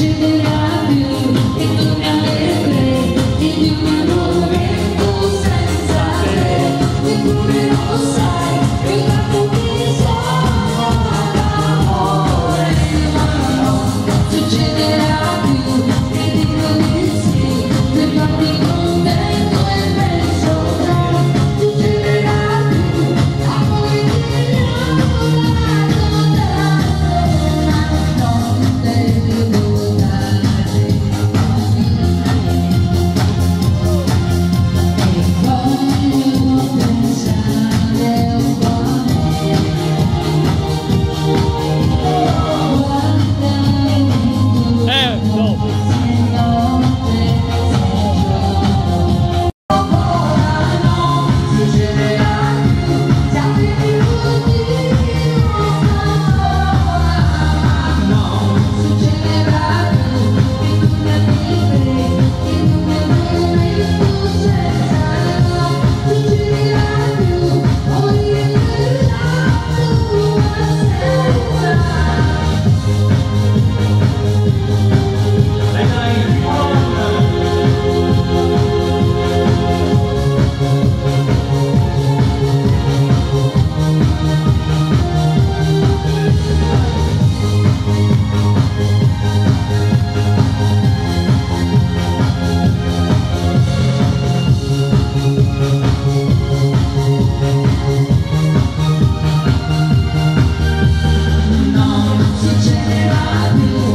you. that I Amen.